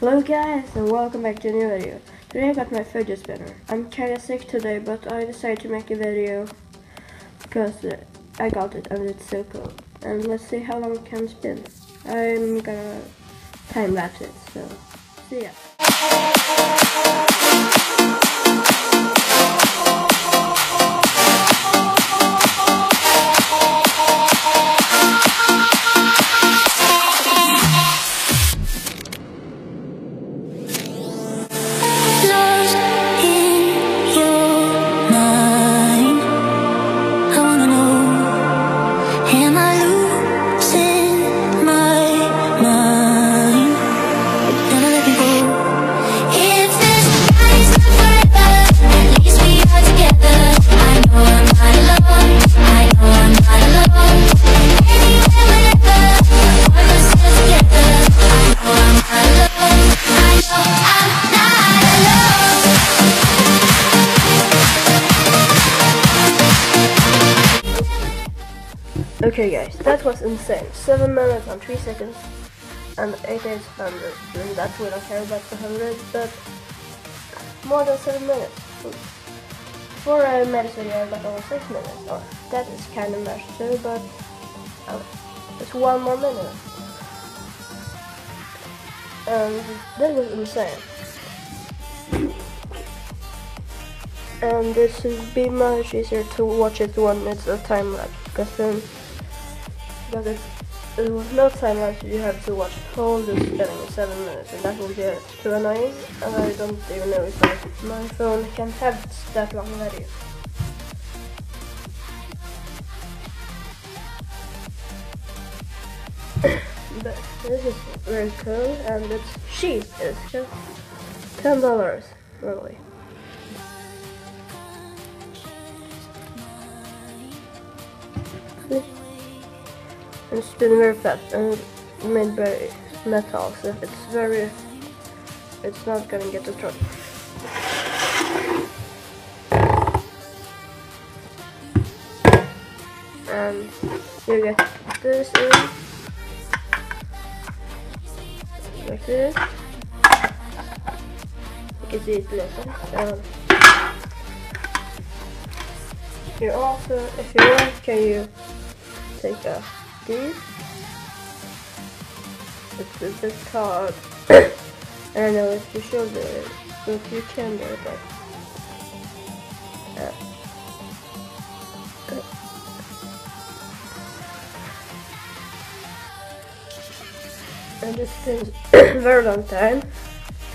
Hello guys and welcome back to a new video. Today I got my fidget spinner. I'm kinda sick today but I decided to make a video because uh, I got it and it's so cool. And let's see how long it can spin. I'm gonna time lapse it, so see ya. Okay guys, that was insane. 7 minutes and 3 seconds and 8800. And that we don't care about the 100, but more than 7 minutes. For a video, I got only 6 minutes. Or that is kind of much too, but uh, it's one more minute. And that was insane. And it should be much easier to watch it when it's a time lapse because then because there was no time lapse you have to watch the whole mm. spinning in seven minutes and that will get too annoying and I don't even know if I, my phone can have that long video. but this is very cool and it's cheap. It's just ten dollars really. And very flat and made by metal, so it's very, it's not gonna get destroyed. And you get this in, like this. You can see it listen. Um, you also, if you want, can you take a these. It's a bit hard. I don't know if you should do it, but you can do it. But, uh, and this takes very long time.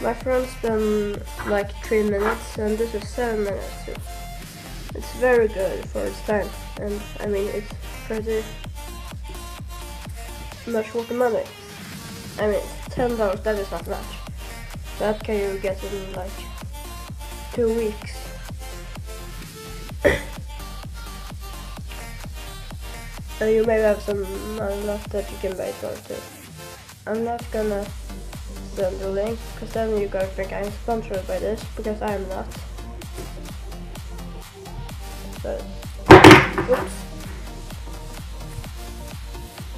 My friend spent like three minutes, and this is seven minutes. So it's very good for its time, and I mean it's pretty much worth money. I mean, ten dollars that is not much. That can you get in like two weeks. and you may have some money left that you can buy for too. I'm not gonna send the link because then you're gonna think I'm sponsored by this because I'm not. But, oops.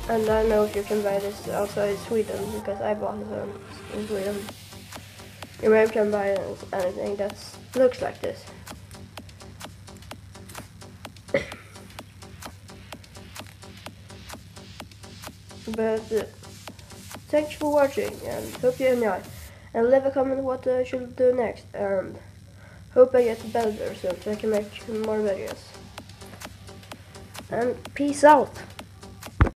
And I don't know if you can buy this outside Sweden because I bought it in Sweden. You maybe can buy anything that looks like this. but uh, thanks for watching and hope you enjoy. And leave a comment what I should do next and hope I get better soon so I can make more videos. And peace out!